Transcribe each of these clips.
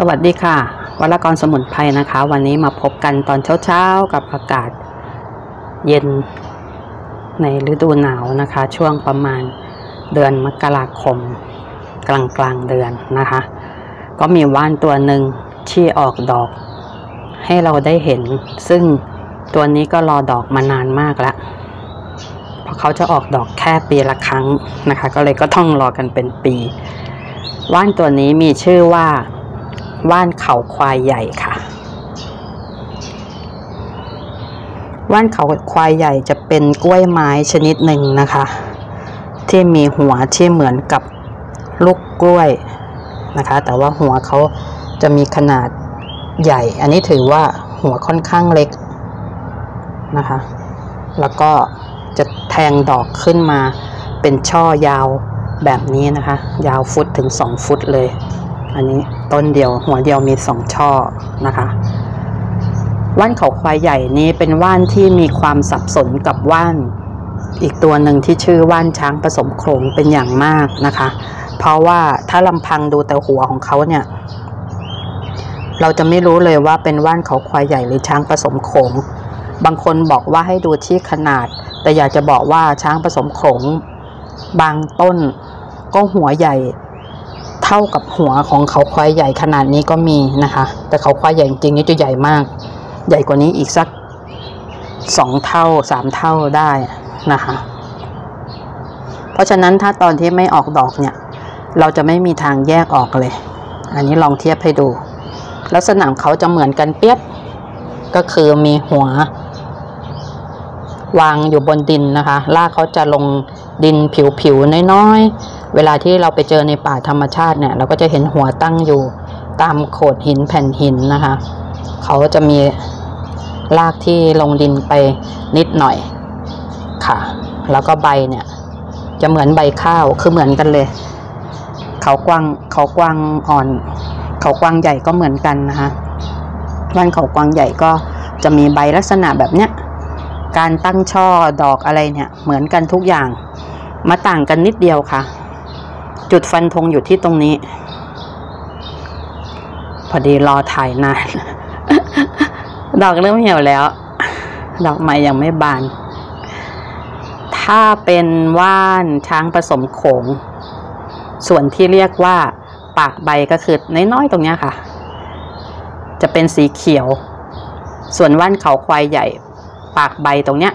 สวัสดีค่ะวรกรสมุนไพรนะคะ วันนี้มาพบกันตอนเช้าๆกับอากาศเย็นในฤดูหนาวนะคะ ช่วงประมาณเดือนมกราคม กลางกลางเดือนนะคะ ก็มีว่านตัวหนึ่งที่ออกดอก ให้เราได้เห็น ซึ่งตัวนี้ก็รอดอกมานานมากแล้วเพราะเขาจะออกดอกแค่ปีละครั้งนะคะ ก็เลยก็ต้องรอกันเป็นปี ว่านตัวนี้มีชื่อว่า ว่านเขาควายใหญ่ค่ะ ว่านเขาควายใหญ่จะเป็นกล้วยไม้ชนิดหนึ่งนะคะ ที่มีหัวที่เหมือนกับลูกกล้วยนะคะ แต่ว่าหัวเขาจะมีขนาดใหญ่ อันนี้ถือว่าหัวค่อนข้างเล็กนะคะ แล้วก็จะแทงดอกขึ้นมาเป็นช่อยาวแบบนี้นะคะ ยาวฟุตถึง 2 ฟุตเลย อันนี้ต้นเดียวหัวเดียวมีสองช่อนะคะว่านเขาควายใหญ่นี้เป็นว่านที่มีความสับสนกับว่าน อีกตัวหนึ่งที่ชื่อว่านช้างผสมโขงเป็นอย่างมากนะคะ เพราะว่าถ้าลำพังดูแต่หัวของเขาเนี่ย เราจะไม่รู้เลยว่าเป็นว่านเขาควายใหญ่หรือช้างผสมโขงบางคนบอกว่าให้ดูที่ขนาด แต่อยากจะบอกว่าช้างผสมโขงบางต้นก็หัวใหญ่ เท่ากับหัวของเขาควายใหญ่ขนาดนี้ก็มีนะคะ แต่เขาควายใหญ่จริงๆนี่จะใหญ่มาก ใหญ่กว่านี้อีกสักสองเท่าสามเท่าได้นะคะ เพราะฉะนั้นถ้าตอนที่ไม่ออกดอกเนี่ย เราจะไม่มีทางแยกออกเลย อันนี้ลองเทียบให้ดู ลักษณะเขาจะเหมือนกันเปียบก็คือมีหัว วางอยู่บนดินนะคะรากเขาจะลงดินผิวๆน้อยๆ เวลาที่เราไปเจอในป่าธรรมชาติเนี่ย เราก็จะเห็นหัวตั้งอยู่ตามโขดหินแผ่นหินนะคะ เขาจะมีรากที่ลงดินไปนิดหน่อยค่ะ แล้วก็ใบเนี่ย จะเหมือนใบข้าวคือเหมือนกันเลย เขากวางเขากวางอ่อน เขากวางใหญ่ก็เหมือนกันนะคะว่านเขากวางใหญ่ก็จะมีใบลักษณะแบบเนี้ย การตั้งช่อดอกอะไรเนี่ยเหมือนกันทุกอย่าง มาต่างกันนิดเดียวค่ะ จุดฟันธงอยู่ที่ตรงนี้ พอดีรอถ่ายนาน ดอกเริ่มเหี่ยวแล้ว ดอกไม้ยังไม่บาน ถ้าเป็นว่านช้างผสมโขง ส่วนที่เรียกว่าปากใบก็คือน้อยๆตรงเนี้ยค่ะ จะเป็นสีเขียว ส่วนว่านเขาควายใหญ่ ปากใบตรงเนี้ย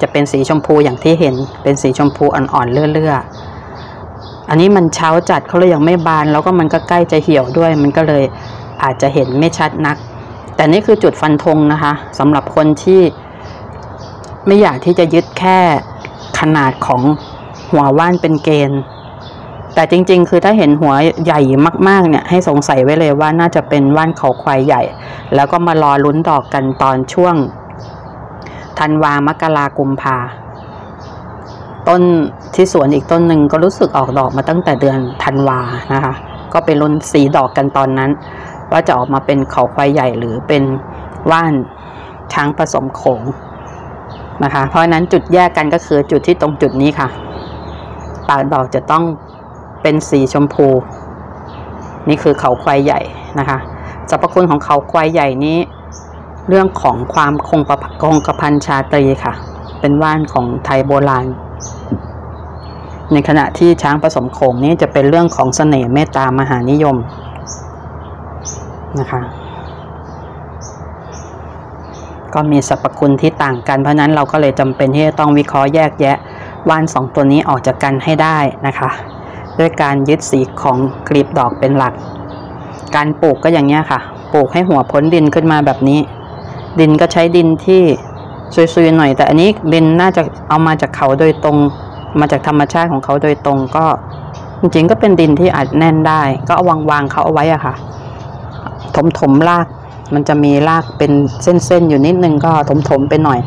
จะเป็นสีชมพูอย่างที่เห็น เป็นสีชมพูอ่อนๆเลื่อๆ อันนี้มันเช้าจัดเขาเลยยังไม่บานแล้วก็มันก็ใกล้จะเหี่ยวด้วย มันก็เลยอาจจะเห็นไม่ชัดนัก แต่นี่คือจุดฟันธงนะคะสำหรับคนที่ไม่อยากที่จะยึดแค่ขนาดของหัวว่านเป็นเกณฑ์ แต่จริงๆ คือถ้าเห็นหัวใหญ่มากๆเนี่ยให้สงสัยไว้เลยว่าน่าจะเป็นว่านเขาควายใหญ่ แล้วก็มารอลุ้นดอกกันตอนช่วง ธันวามกรากุมภาต้นที่สวนอีกต้นหนึ่งก็รู้สึกออกดอกมาตั้งแต่เดือนธันวานะคะ ก็ไปลุ้นสีดอกกันตอนนั้น ว่าจะออกมาเป็นเขาควายใหญ่หรือเป็นว่านช้างผสมโขงนะคะ เพราะฉะนั้นจุดแยกกันก็คือจุดที่ตรงจุดนี้ค่ะปากดอกจะต้องเป็นสีชมพู นี่คือเขาควายใหญ่นะคะสรรพคุณของเขาควายใหญ่นี้ เรื่องของความคงประคงกระพันชาตรีค่ะ เป็นว่านของไทยโบราณ ในขณะที่ช้างผสมโขงนี้จะเป็นเรื่องของเสน่ห์เมตตามหานิยมนะคะ ก็มีสรรพคุณที่ต่างกันเพราะนั้นเราก็เลยจำเป็นที่จะต้องวิเคราะห์แยกแยะว่านสองตัวนี้ออกจากกันให้ได้นะคะ ด้วยการยึดสีของกลีบดอกเป็นหลัก การปลูกก็อย่างนี้ค่ะ ปลูกให้หัวพ้นดินขึ้นมาแบบนี้ ดินก็ใช้ดินที่ซุยๆหน่อย แต่อันนี้ดินน่าจะเอามาจากเขาโดยตรง มาจากธรรมชาติของเขาโดยตรงก็ จริงๆ ก็เป็นดินที่อัดแน่นได้ ก็เอาวางวางเขาเอาไว้อะค่ะ ถมถมราก มันจะมีรากเป็นเส้นๆอยู่นิดนึงก็ถมถมไปหน่อย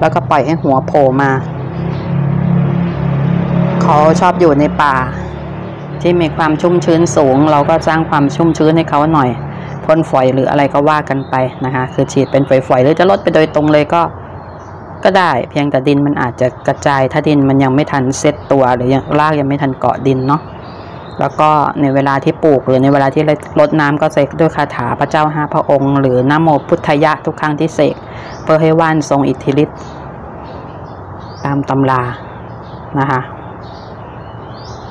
แล้วก็ปล่อยให้หัวโผล่มา เขาชอบอยู่ในป่า ที่มีความชุ่มชื้นสูง เราก็สร้างความชุ่มชื้นให้เขาหน่อย พ่นฝอยหรืออะไรก็ว่ากันไปนะคะ คือฉีดเป็นฝอยๆหรือจะลดไปโดยตรงเลยก็ก็ได้เพียงแต่ดินมันอาจจะกระจายถ้าดินมันยังไม่ทันเซตตัวหรือยังรากยังไม่ทันเกาะดินเนาะแล้วก็ในเวลาที่ปลูกหรือในเวลาที่รดน้ำก็เสกด้วยคาถาพระเจ้าห้าพระองค์ หรือนโมพุทธยะทุกครั้งที่เสกเพื่อให้ว่านทรงอิทธิฤทธิ์ตามตำรานะคะ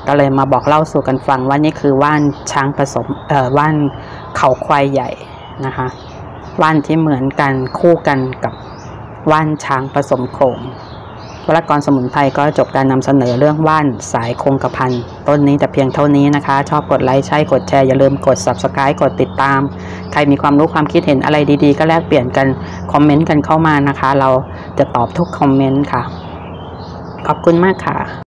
ก็เลยมาบอกเล่าสู่กันฟังว่านี่คือว่านช้างผสมเอ่อว่าน เขาควายใหญ่นะคะว่านที่เหมือนกันคู่กันกับว่านช้างผสมโขงวรกรสมุนไพรก็จบการนำเสนอเรื่องว่านสายคงกระพันต้นนี้แต่เพียงเท่านี้นะคะ ชอบกดไลค์ใช่กดแชร์อย่าลืมกด subscribe กดติดตาม ใครมีความรู้ความคิดเห็นอะไรดีๆ ก็แลกเปลี่ยนกัน คอมเมนต์กันเข้ามานะคะ เราจะตอบทุกคอมเมนต์ค่ะ ขอบคุณมากค่ะ